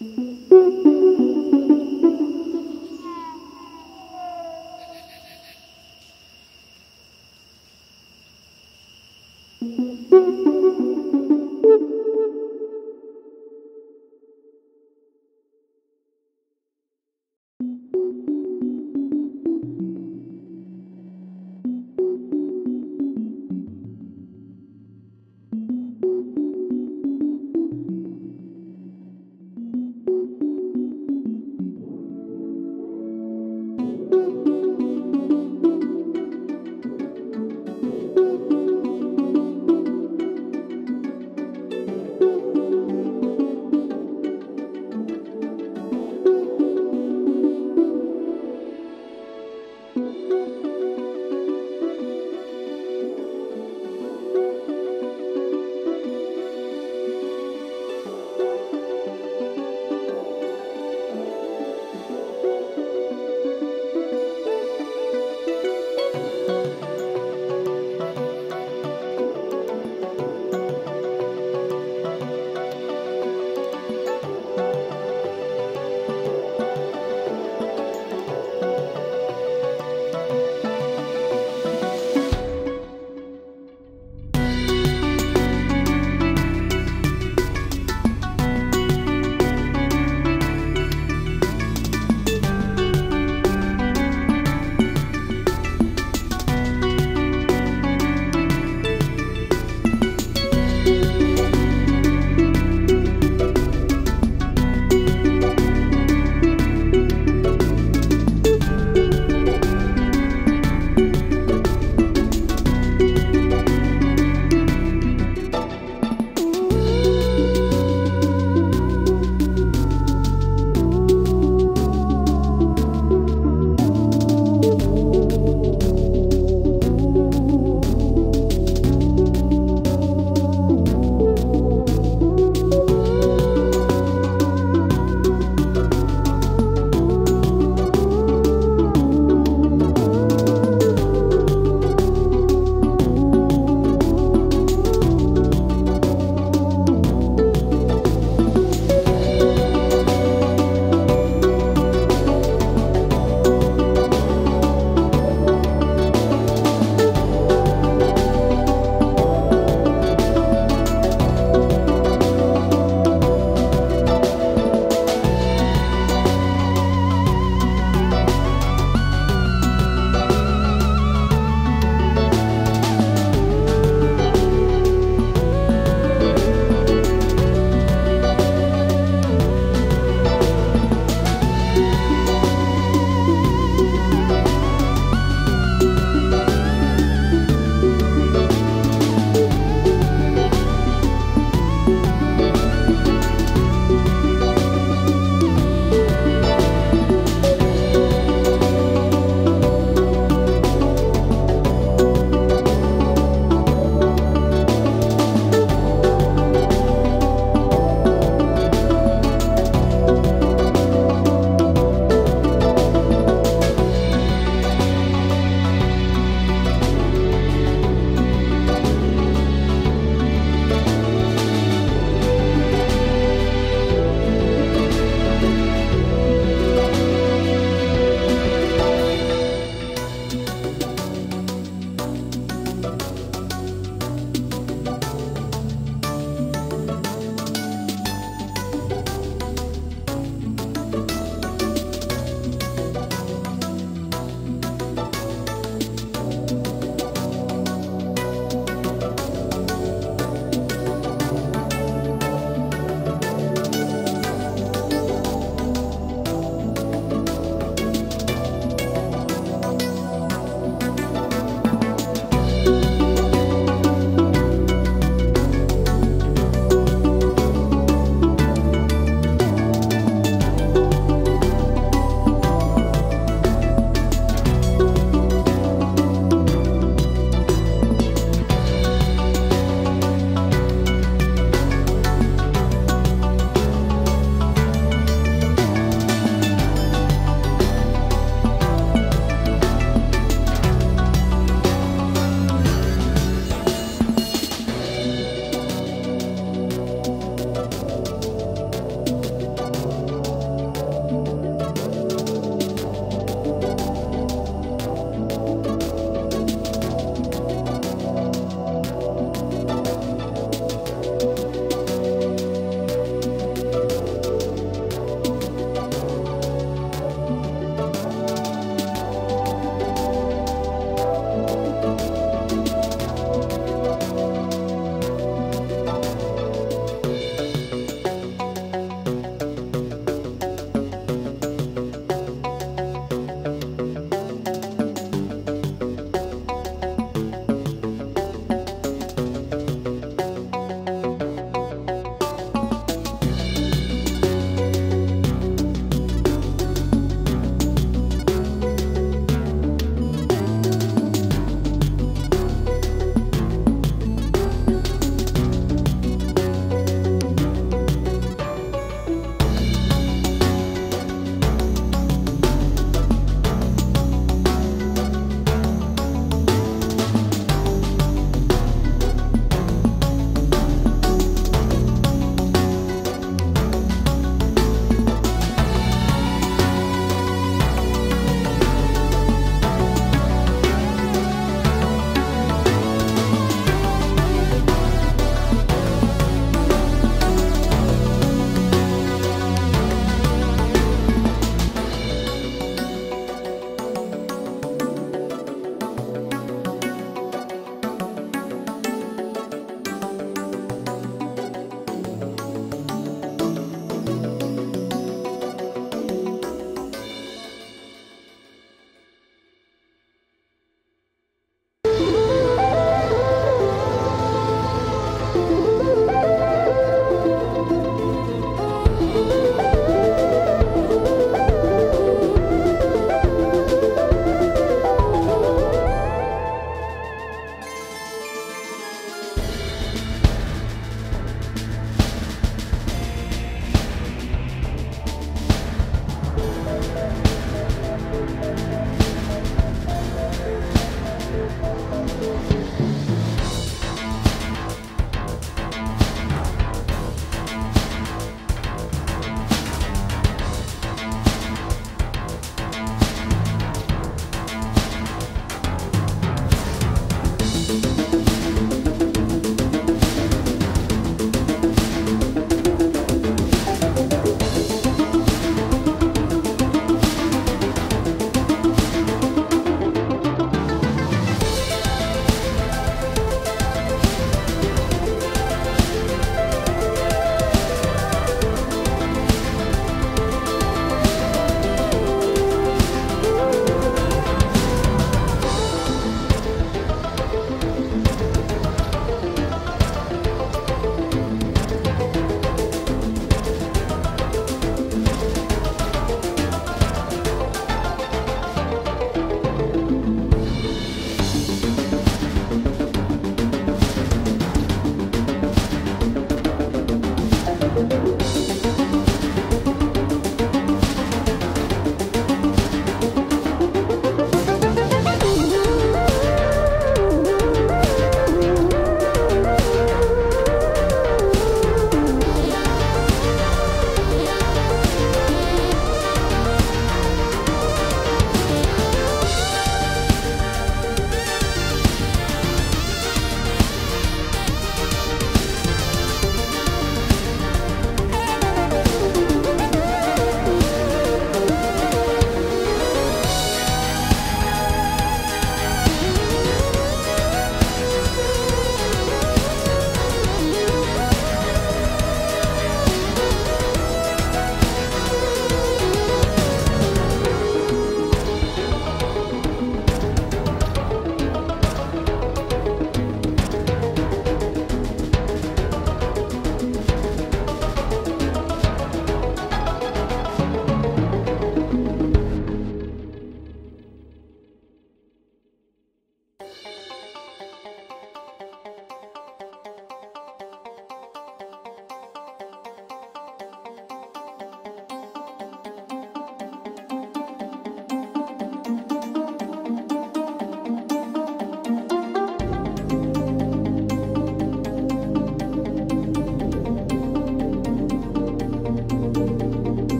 Mm-hmm.